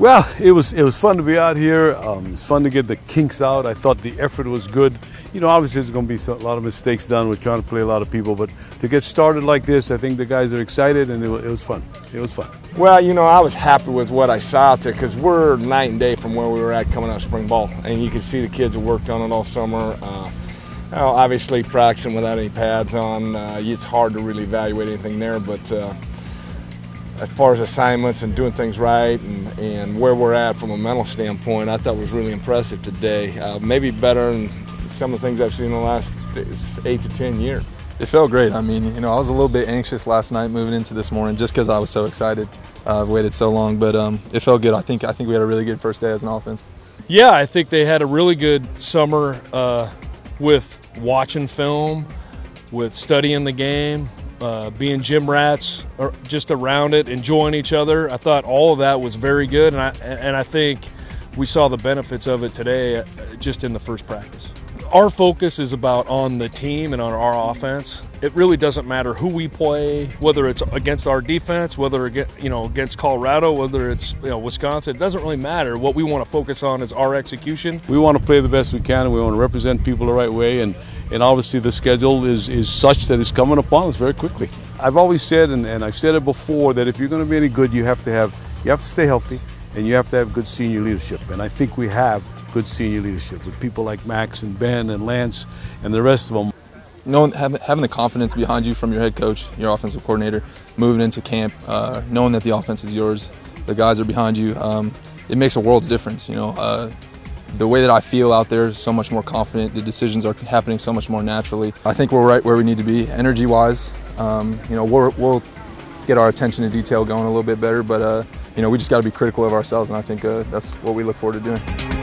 Well, it was it was fun to be out here. Um, it's fun to get the kinks out. I thought the effort was good. You know, obviously there's going to be a lot of mistakes done. We're trying to play a lot of people, but to get started like this, I think the guys are excited, and it was, it was fun. It was fun. Well, you know, I was happy with what I saw out there because we're night and day from where we were at coming out of spring ball, and you can see the kids have worked on it all summer. Uh, obviously, practicing without any pads on, uh, it's hard to really evaluate anything there, but. Uh, as far as assignments and doing things right and, and where we're at from a mental standpoint, I thought was really impressive today. Uh, maybe better than some of the things I've seen in the last eight to ten years. It felt great. I mean, you know, I was a little bit anxious last night moving into this morning just because I was so excited. Uh, I've waited so long, but um, it felt good. I think I think we had a really good first day as an offense. Yeah, I think they had a really good summer uh, with watching film, with studying the game, uh, being gym rats or just around it, enjoying each other. I thought all of that was very good, and I and I think we saw the benefits of it today, uh, just in the first practice. Our focus is about on the team and on our offense. It really doesn't matter who we play, whether it's against our defense, whether you know against Colorado, whether it's you know Wisconsin. It doesn't really matter. What we want to focus on is our execution. We want to play the best we can, and we want to represent people the right way and and obviously the schedule is, is such that it's coming upon us very quickly. I've always said, and, and I've said it before, that if you're going to be any good, you have to have you have to stay healthy, and you have to have good senior leadership. And I think we have good senior leadership with people like Max and Ben and Lance and the rest of them. Knowing, having, having the confidence behind you from your head coach, your offensive coordinator, moving into camp, uh, knowing that the offense is yours, the guys are behind you, um, it makes a world's difference. You know, uh, the way that I feel out there is so much more confident. The decisions are happening so much more naturally. I think we're right where we need to be, energy-wise. Um, you know, we will get our attention to detail going a little bit better, but uh, you know, we just got to be critical of ourselves, and I think uh, that's what we look forward to doing.